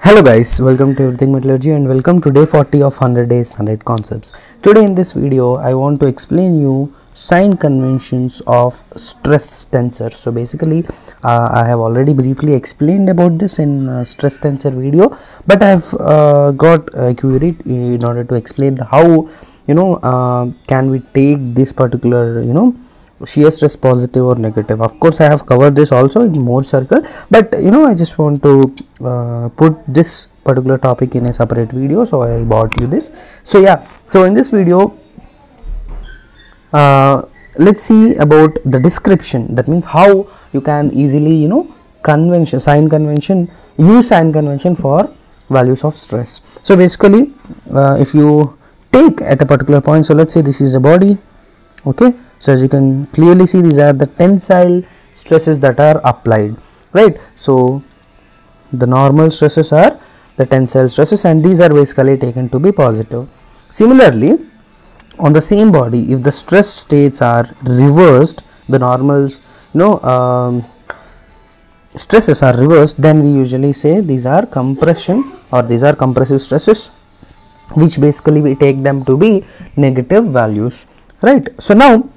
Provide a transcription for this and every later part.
Hello guys, welcome to Everything Metallurgy and welcome to day 40 of 100 days 100 concepts. Today in this video I want to explain you sign conventions of stress tensor. So basically uh, I have already briefly explained about this in uh, stress tensor video but I have uh, got a query in order to explain how you know uh, can we take this particular you know shear stress positive or negative. Of course i have covered this also in Mohr circle but you know i just want to uh, put this particular topic in a separate video so i bought you this. So yeah so in this video uh, let's see about the description. That means how you can easily you know convention sign convention use sign convention for values of stress. So basically uh, if you take at a particular point so let's say this is a body okay so as you can clearly see these are the tensile stresses that are applied right? So the normal stresses are the tensile stresses and these are basically taken to be positive. Similarly on the same body if the stress states are reversed the normals you know um, stresses are reversed then we usually say these are compression or these are compressive stresses which basically we take them to be negative values right? So now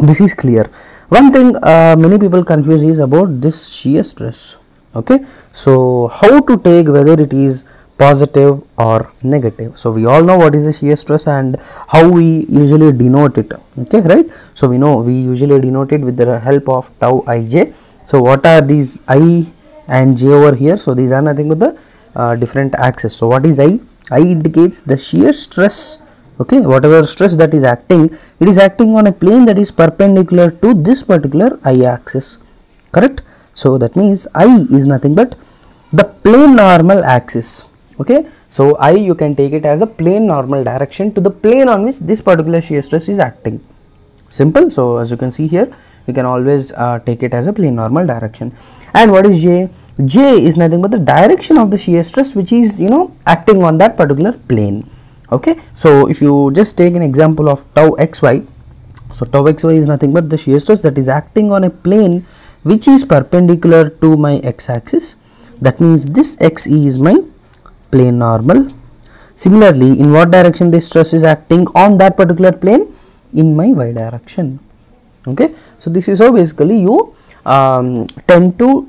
this is clear. One thing uh, many people confuse is about this shear stress. Okay? So how to take whether it is positive or negative. So we all know what is the shear stress and how we usually denote it. Okay right? So we know we usually denote it with the help of tau ij. So what are these i and j over here? So these are nothing but the uh, different axes. So what is i? I indicates the shear stress okay whatever stress that is acting it is acting on a plane that is perpendicular to this particular i axis. Correct? So that means i is nothing but the plane normal axis. Okay? So i you can take it as a plane normal direction to the plane on which this particular shear stress is acting. Simple? So as you can see here you can always uh, take it as a plane normal direction. And what is j? J is nothing but the direction of the shear stress which is you know acting on that particular plane okay? So if you just take an example of tau xy so tau xy is nothing but the shear stress that is acting on a plane which is perpendicular to my x axis that means this xe is my plane normal. Similarly in what direction this stress is acting on that particular plane? In my y direction. Okay? So this is how basically you um, tend to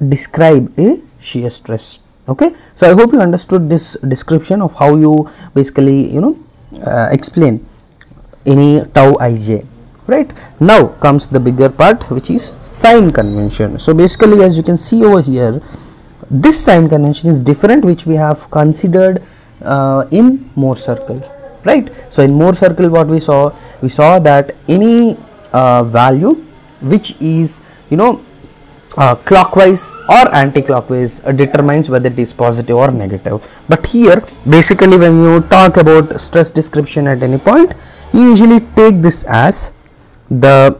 describe a shear stress okay? So i hope you understood this description of how you basically you know uh, explain any tau ij right? Now comes the bigger part which is sign convention. So basically as you can see over here this sign convention is different which we have considered uh, in Mohr circle right? So in Mohr circle what we saw we saw that any uh, value which is you know uh, clockwise or anti-clockwise uh, determines whether it is positive or negative. But here basically when you talk about stress description at any point you usually take this as the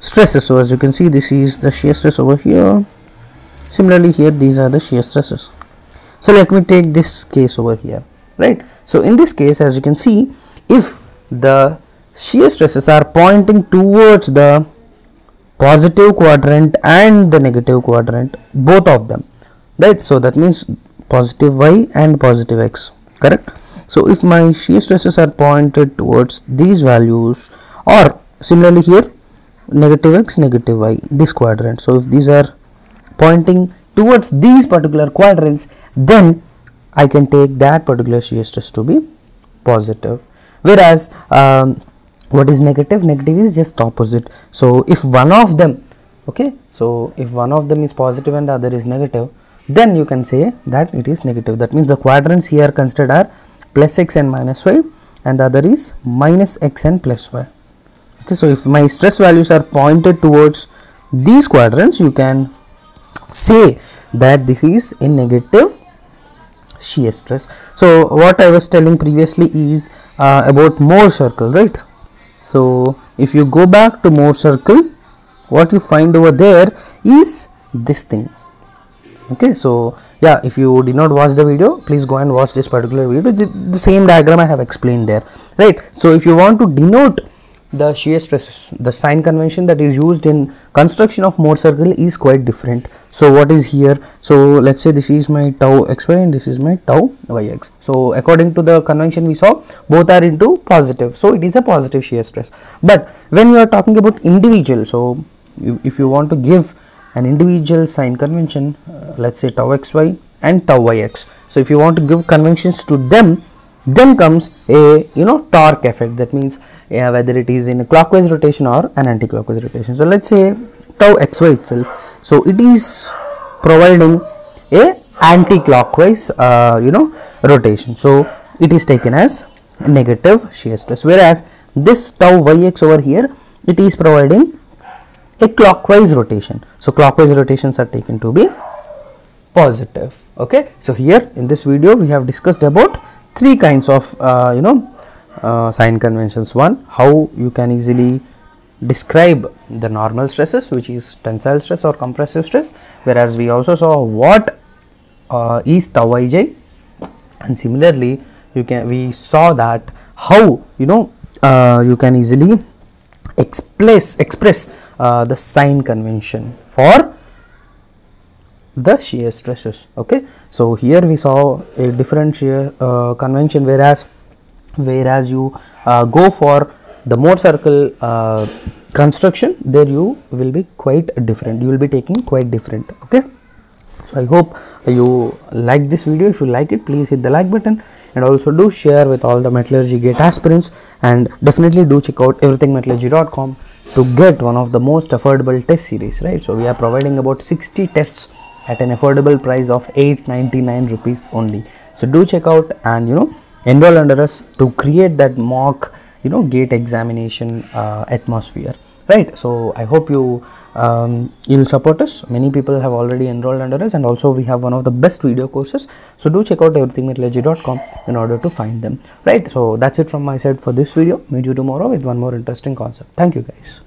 stresses. So as you can see this is the shear stress over here. Similarly here these are the shear stresses. So let me take this case over here right? So in this case as you can see if the shear stresses are pointing towards the positive quadrant and the negative quadrant both of them right? So that means positive y and positive x correct? So if my shear stresses are pointed towards these values or similarly here negative x negative y this quadrant. So if these are pointing towards these particular quadrants then i can take that particular shear stress to be positive. Whereas um, what is negative? Negative is just opposite. So if one of them okay? So if one of them is positive and the other is negative then you can say that it is negative. That means the quadrants here considered are plus x and minus y and the other is minus x and plus y. Okay so if my stress values are pointed towards these quadrants you can say that this is a negative shear stress. So what i was telling previously is uh, about Mohr circle right so if you go back to Mohr circle what you find over there is this thing. Okay so yeah if you did not watch the video please go and watch this particular video. The, the same diagram i have explained there right? So if you want to denote the shear stresses the sign convention that is used in construction of Mohr circle is quite different. So what is here? So let's say this is my tau xy and this is my tau yx so according to the convention we saw both are into positive. So it is a positive shear stress. But when you are talking about individual so if you want to give an individual sign convention uh, let's say tau xy and tau yx so if you want to give conventions to them then comes a you know torque effect. That means yeah, whether it is in a clockwise rotation or an anti-clockwise rotation. So let's say tau xy itself. So it is providing a anti-clockwise uh, you know rotation. So it is taken as negative shear stress. Whereas this tau yx over here it is providing a clockwise rotation. So clockwise rotations are taken to be positive. Okay? So here in this video we have discussed about three kinds of uh, you know uh, sign conventions. One how you can easily describe the normal stresses which is tensile stress or compressive stress. Whereas we also saw what uh, is tau ij and similarly you can we saw that how you know uh, you can easily express express uh, the sign convention for the shear stresses okay? So here we saw a different shear uh, convention whereas whereas you uh, go for the Mohr circle uh, construction there you will be quite different. You will be taking quite different okay? So i hope you like this video. If you like it please hit the like button and also do share with all the metallurgy gate aspirants and definitely do check out everythingmetallurgy.com to get one of the most affordable test series right? So we are providing about 60 tests at an affordable price of 899 rupees only. So do check out and you know enroll under us to create that mock you know gate examination uh, atmosphere. Right? So i hope you um, you'll support us. Many people have already enrolled under us and also we have one of the best video courses. So do check out everythingmetallurgy.com in order to find them. Right? So that's it from my side for this video. Meet you tomorrow with one more interesting concept. Thank you guys